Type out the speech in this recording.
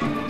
Bye.